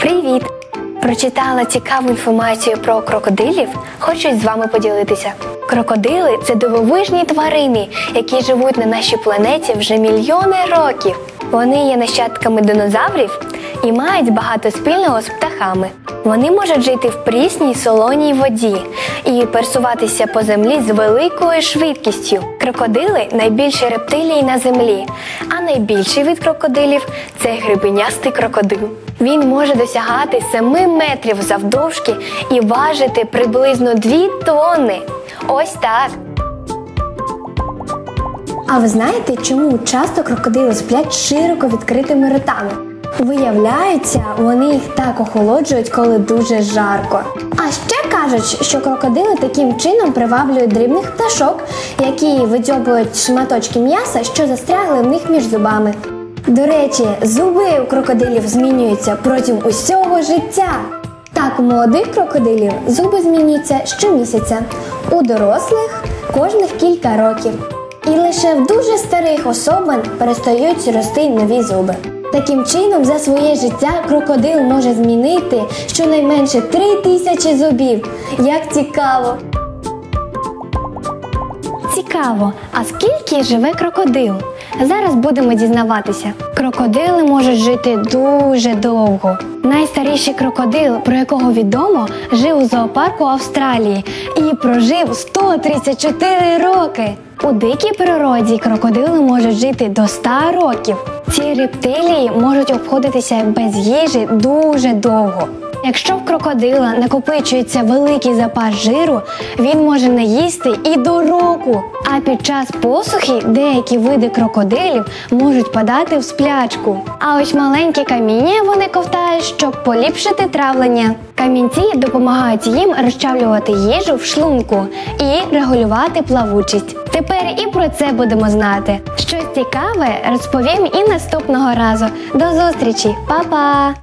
Привіт! Прочитала цікаву інформацію про крокодилів. Хочу з вами поділитися. Крокодили це дивовижні тварини, які живуть на нашій планеті вже мільйони років. Вони є нащадками динозаврів і мають багато спільного з птахами. Вони можуть жити в прісній солоній воді і персуватися по землі з великою швидкістю. Крокодили найбільші рептилії на землі, а найбільший від крокодилів це грибенястий крокодил. Він може досягати 7 метрів завдовжки і важити приблизно 2 тонни. Ось так. А ви знаєте, чому часто крокодили сплять широко відкритими ротами? Виявляється, вони їх так охолоджують, коли дуже жарко. А ще кажуть, що крокодили таким чином приваблюють дрібних пташок, які видьобують шматочки м'яса, що застрягли в них між зубами. До речі, зуби у крокодилів змінюються протягом усього життя. Так, у молодих крокодилів зуби змінюються щомісяця, у дорослих кожних кілька років. І лише в дуже старих особин перестають рости нові зуби. Таким чином, за своє життя крокодил може змінити щонайменше три тисячі зубів. Як цікаво! Цікаво, а скільки живе крокодил? Зараз будемо дізнаватися. Крокодили можуть жити дуже довго. Найстаріший крокодил, про якого відомо, жив у зоопарку Австралії і прожив 134 роки. У дикій природі крокодили можуть жити до 100 років. Ці рептилії можуть обходитися без їжі дуже довго. Якщо в крокодила накопичується великий запас жиру, він може не їсти і до року. А під час посухи деякі види крокодилів можуть падати в сплячку. А ось маленькі каміння вони ковтають, щоб поліпшити травлення. Камінці допомагають їм розчавлювати їжу в шлунку і регулювати плавучість. Тепер і про це будемо знати. Щось цікаве розповім і наступного разу. До зустрічі, Па-па!